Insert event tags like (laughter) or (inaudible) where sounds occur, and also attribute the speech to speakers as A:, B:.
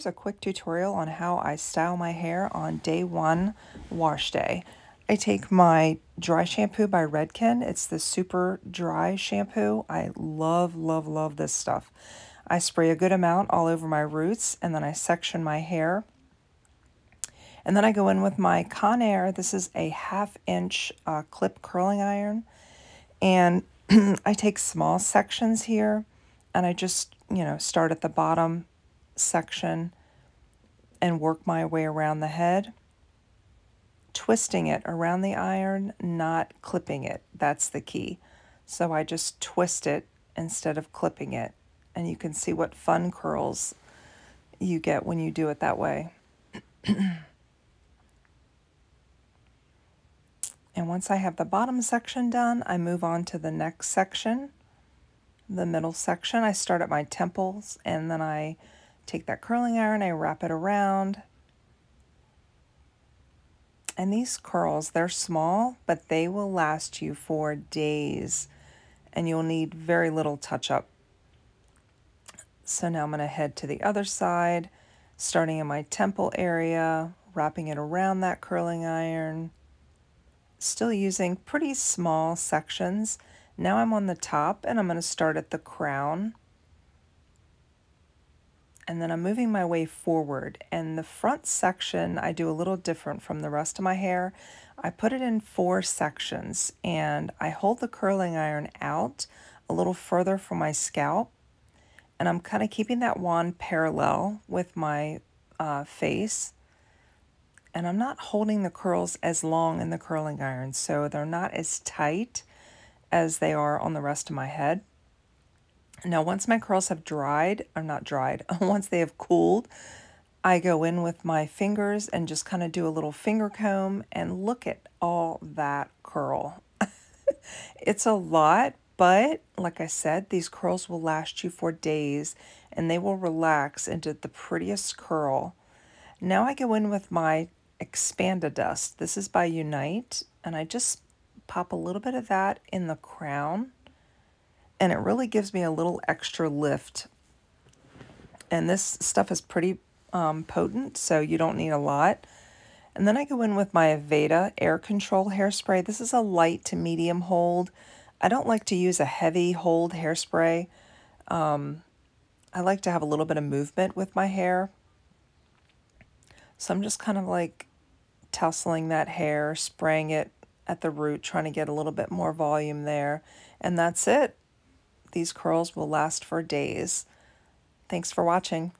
A: here's a quick tutorial on how I style my hair on day one wash day. I take my dry shampoo by Redken. It's the super dry shampoo. I love, love, love this stuff. I spray a good amount all over my roots and then I section my hair. And then I go in with my Conair. This is a half inch uh, clip curling iron. And (clears throat) I take small sections here and I just, you know, start at the bottom section and work my way around the head, twisting it around the iron, not clipping it. That's the key. So I just twist it instead of clipping it. And you can see what fun curls you get when you do it that way. (clears throat) and once I have the bottom section done, I move on to the next section, the middle section. I start at my temples and then I Take that curling iron, I wrap it around. And these curls, they're small, but they will last you for days and you'll need very little touch up. So now I'm going to head to the other side, starting in my temple area, wrapping it around that curling iron, still using pretty small sections. Now I'm on the top and I'm going to start at the crown and then I'm moving my way forward. And the front section I do a little different from the rest of my hair. I put it in four sections and I hold the curling iron out a little further from my scalp. And I'm kind of keeping that wand parallel with my uh, face. And I'm not holding the curls as long in the curling iron, so they're not as tight as they are on the rest of my head. Now, once my curls have dried, or not dried, (laughs) once they have cooled, I go in with my fingers and just kind of do a little finger comb and look at all that curl. (laughs) it's a lot, but like I said, these curls will last you for days and they will relax into the prettiest curl. Now I go in with my Expanda Dust. This is by Unite and I just pop a little bit of that in the crown and it really gives me a little extra lift. And this stuff is pretty um, potent, so you don't need a lot. And then I go in with my Aveda air control hairspray. This is a light to medium hold. I don't like to use a heavy hold hairspray. Um, I like to have a little bit of movement with my hair. So I'm just kind of like tousling that hair, spraying it at the root, trying to get a little bit more volume there. And that's it. These curls will last for days. Thanks for watching.